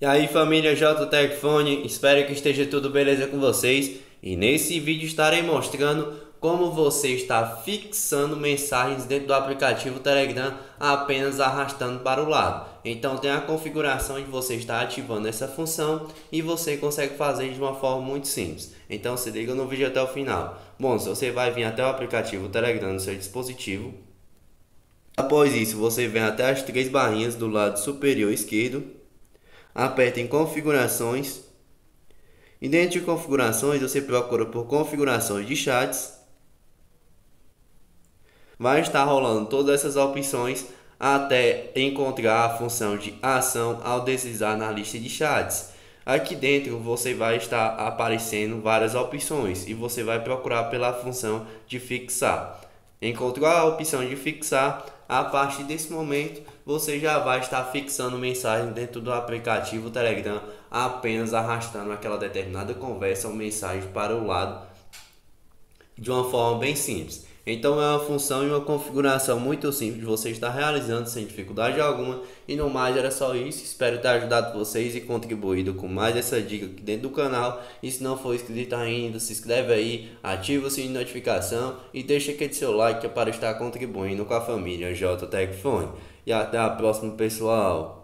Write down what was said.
E aí família J espero que esteja tudo beleza com vocês e nesse vídeo estarei mostrando como você está fixando mensagens dentro do aplicativo Telegram apenas arrastando para o lado. Então tem a configuração de você estar ativando essa função e você consegue fazer de uma forma muito simples. Então se liga no vídeo até o final. Bom, se você vai vir até o aplicativo Telegram no seu dispositivo, após isso você vem até as três barrinhas do lado superior esquerdo aperta em configurações. E dentro de configurações você procura por configurações de chats. Vai estar rolando todas essas opções até encontrar a função de ação ao deslizar na lista de chats. Aqui dentro você vai estar aparecendo várias opções e você vai procurar pela função de fixar. Encontrou a opção de fixar a partir desse momento você já vai estar fixando mensagem dentro do aplicativo Telegram apenas arrastando aquela determinada conversa ou mensagem para o lado de uma forma bem simples. Então é uma função e uma configuração muito simples você estar realizando sem dificuldade alguma. E no mais era só isso. Espero ter ajudado vocês e contribuído com mais essa dica aqui dentro do canal. E se não for inscrito ainda, se inscreve aí, ativa o sininho de notificação e deixa aquele seu like para estar contribuindo com a família J Tech Phone. E até a próxima pessoal.